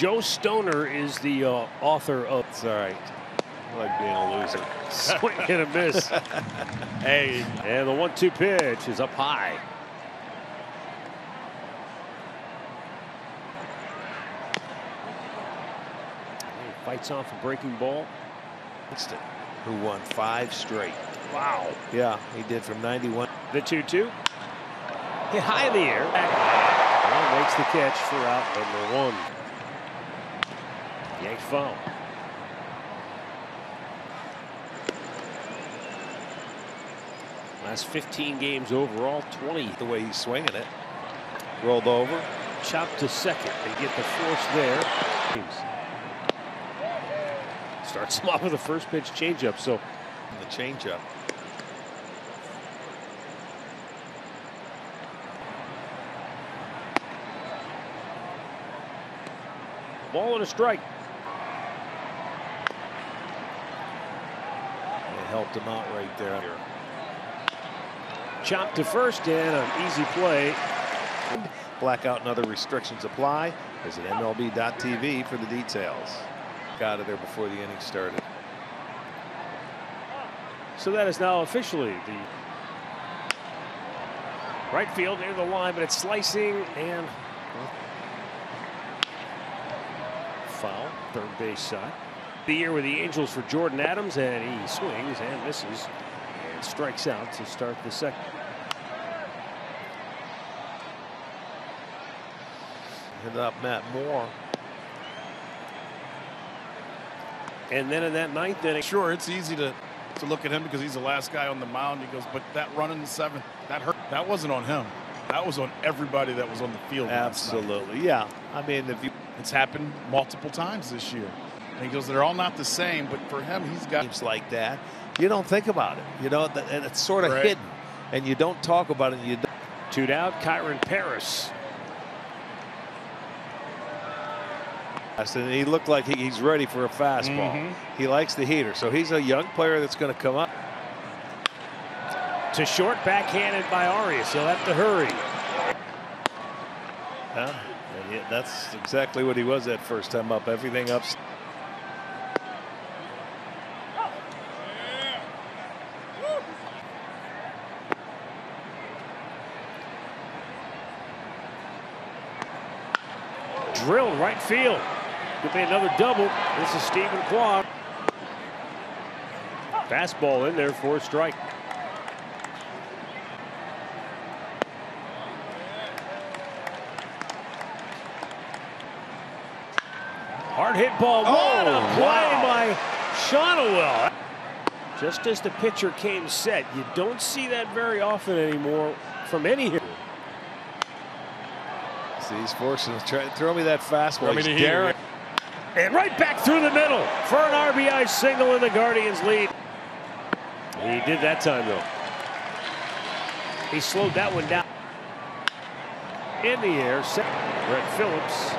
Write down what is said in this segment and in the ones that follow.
Joe Stoner is the uh, author of It's all right. I like being a loser. Swing and a miss. Hey, And the one two pitch is up high. He fights off a breaking ball. Winston, who won five straight. Wow. Yeah, he did from 91. The 2 2. Hit high in the air. Makes the catch for out number one. Foul. Last 15 games overall, 20 The way he's swinging it. Rolled over. chopped to second. They get the force there. Starts him off with a first pitch changeup. So The changeup. ball and a strike. Helped him out right there. Chopped to first and an easy play. Blackout and other restrictions apply. Visit MLB.tv for the details. Got out of there before the inning started. So that is now officially the right field near the line, but it's slicing and foul, third base side. The year with the Angels for Jordyn Adams, and he swings and misses and strikes out to start the second. Hit up Matt Moore. And then in that ninth inning, sure, it's easy to to look at him because he's the last guy on the mound. He goes, but that run in the seventh, that hurt. That wasn't on him. That was on everybody that was on the field. Absolutely. Yeah. I mean, if you It's happened multiple times this year. And he goes, they're all not the same, but for him, he's got. games like that, you don't think about it. You know, and it's sort of Right. hidden, and you don't talk about it. You don't. two down, Kyren Paris. And he looked like he's ready for a fastball. Mhm. He likes the heater, so he's a young player that's going to come up. To short, backhanded by Arias. He'll have to hurry. Huh? And he- that's exactly what he was that first time up. Everything up. Drilled right field. Could be another double. This is Steven Kwan. Fastball in there for a strike. Hard hit ball. Oh, what a Oh, play wow. by Schanuel. Just as the pitcher came set, you don't see that very often anymore from any hitter. See, he's forcing to try throw me that fastball. He's daring. And right back through the middle for an RBI single in the Guardians lead. He did that time though. He slowed that one down. In the air, set. Brett Phillips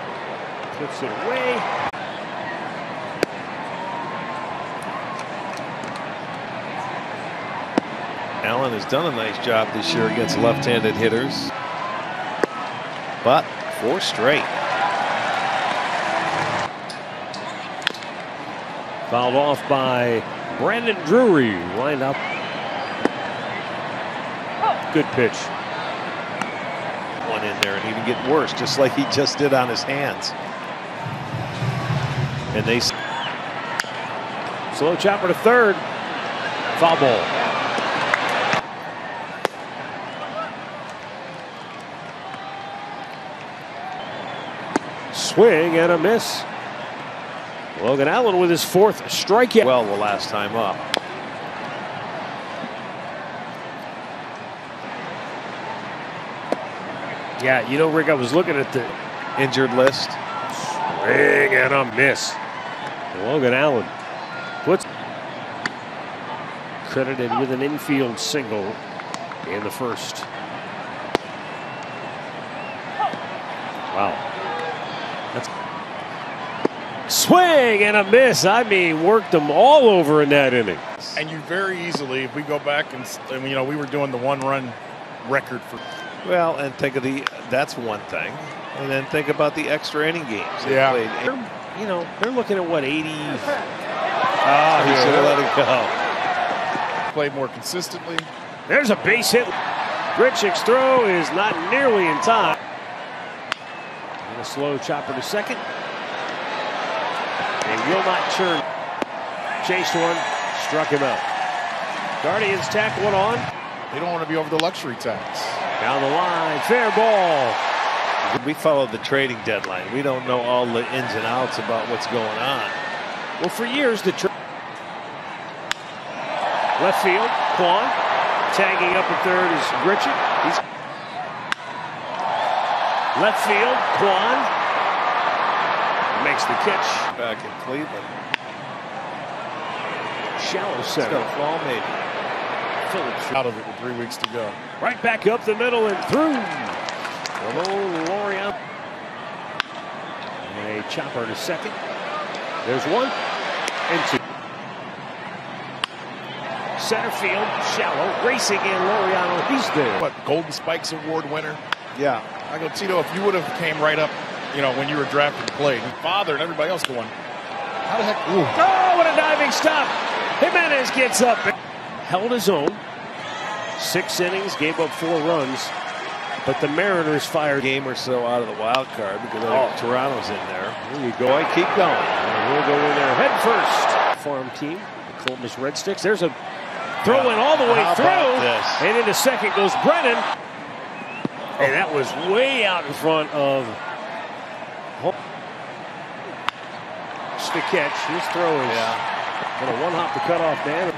puts it away. Allen has done a nice job this year against left-handed hitters, but four straight. Fouled off by Brandon Drury. Lined up. Good pitch. One in there and even get worse, just like he just did on his hands. And they Slow chopper to third. Foul ball. Swing and a miss. Logan Allen with his fourth strikeout. well the last time up. Yeah, you know, Rick, I was looking at the Injured list. swing and a miss. Logan Allen puts credited with an infield single in the first. Wow. That's swing and a miss. I mean, worked them all over in that inning. And you very easily, if we go back and, you know, we were doing the one run record for Well, and think of the that's one thing. And then think about the extra inning games. They Yeah. played You know, they're looking at what 80. Ah, he should have let it go. Played more consistently. There's a base hit. Grichuk's throw is not nearly in time. And a slow chopper to second. They will not churn. Chased one, struck him out. Guardians tack one on. They don't want to be over the luxury tax. Down the line, fair ball. We follow the trading deadline. We don't know all the ins and outs about what's going on. Well, for years, the tra- left field, Kwan tagging up at third is Richard. He's left field, Kwan makes the catch. Back in Cleveland. Shallow center. gonna fall maybe. Phillips Out of it with three weeks to go. right back up the middle and through. Ramon Laureano. And a chopper to second. There's one and two. Center field, shallow, racing in Laureano. He's there. What Golden Spikes Award winner? Yeah. I go, Tito, if you would have came right up, you know, when you were drafted and played, your father and everybody else going, how the heck? Ooh. Oh, what a diving stop. Giménez gets up. Held his own. Six innings, gave up four runs. But the Mariners fired. Game or so out of the wild card because Oh. Toronto's in there. There you go. Boy, keep going. And we'll go in there head first. Farm team, the Columbus Red Sticks. There's a throw in all the way How through. And into second goes Brennan. Oh. And that was way out in front of. The catch. His throw is Yeah. on a one hop to cut off man.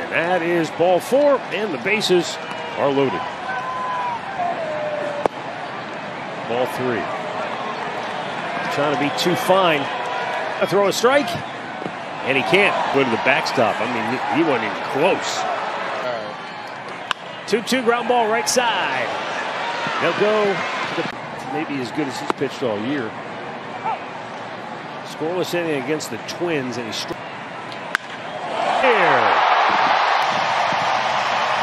And that is ball four, and the bases are loaded. Ball three. Trying to be too fine. A Throw a strike, and he can't go to the backstop. I mean, he- he wasn't even close. 2-2 ground ball right side. They'll go to the, maybe as good as he's pitched all year. Scoreless inning against the Twins, and he's str- there.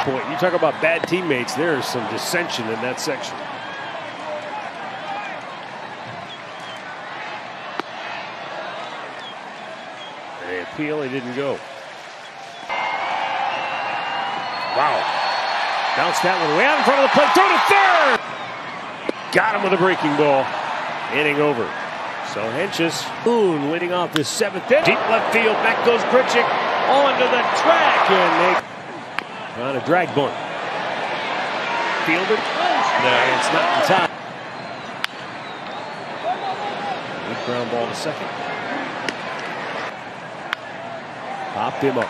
Boy, you talk about bad teammates. There is some dissension in that section. They appeal. He didn't go. Wow. Bounced that one way out in front of the plate. Throw to third. Got him with a breaking ball. Inning over. So Henches, Boone leading off the seventh inning. Deep left field. Back goes Grichuk onto the track. And they on a drag bunt. Fielded. No, it's not in time. Ground ball to second. Popped him up.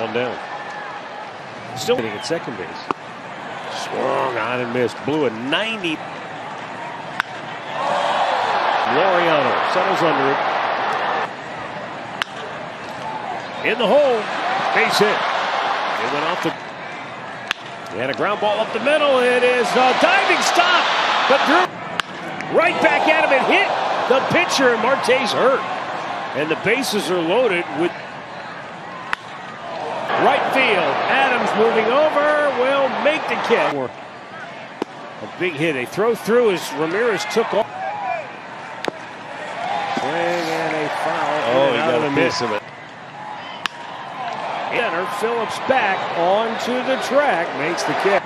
One down. Still hitting at second base. Swung on and missed. Blew a 90. Laureano settles under it. In the hole. Base hit. It went off the. He had a ground ball up the middle. It is a diving stop. But Drew right back at him and hit the pitcher. And Marte's hurt. And the bases are loaded with right field. Adams moving over will make the catch. A big hit. A throw through as Ramirez took off. Swing and a foul. Oh, he got a middle. of it. Enter Phillips back onto the track, makes the catch.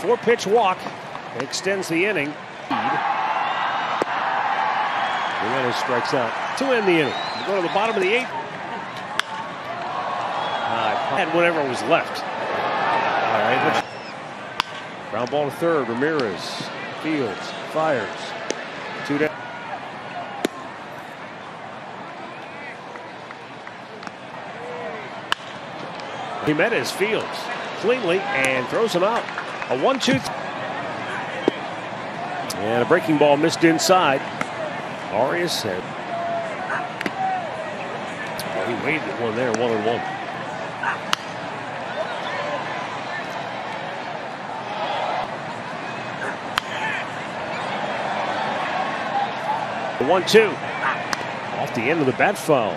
Four pitch walk extends the inning. Giménez strikes out to end the inning. We go to the bottom of the eighth. Uh, whatever was left. All right. Ground ball to third. Ramirez fields, fires. Two down. Giménez fields cleanly and throws him out. A one-two. And a breaking ball missed inside. Arias said. Oh, he waved at one there, one and one. 1 2. Off the end of the bat foul.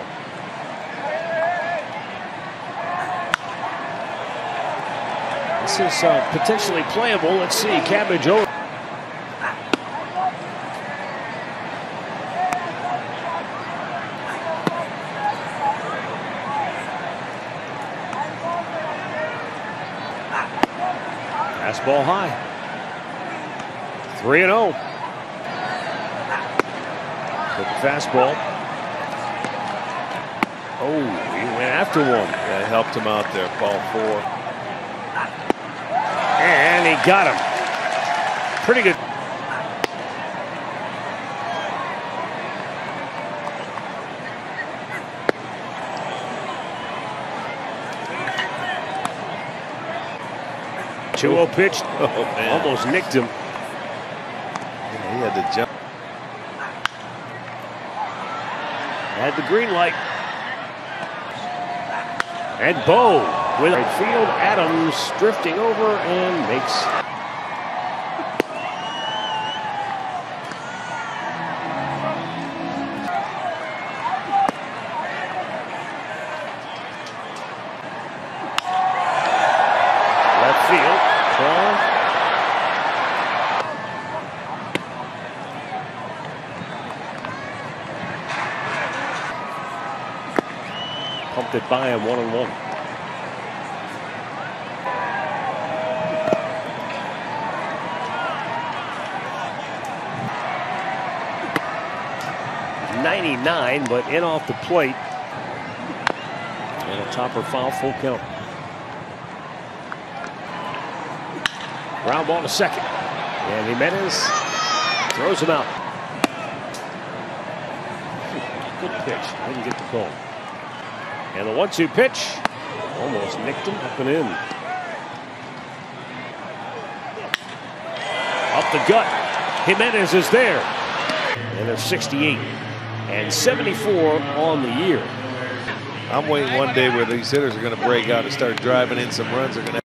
This is uh, potentially playable. Let's see. Cabbage over. Took the fastball. Oh, he went after one. Yeah, helped him out there. Ball four. And he got him. Pretty good. Two zero pitch. Oh Almost nicked him. Yeah, he had to jump. Had the green light. And Bo with right field. Adams drifting over and makes. It by him one on one. Ninety-nine, but in off the plate. And a topper foul, full count. Ground ball to second. And Giménez throws him out. Good pitch. Didn't get the call. And the one-two pitch almost nicked him up and in. Up the gut. Giménez is there. And they're 68 and 74 on the year. I'm waiting one day where these hitters are going to break out and start driving in some runs. They're going to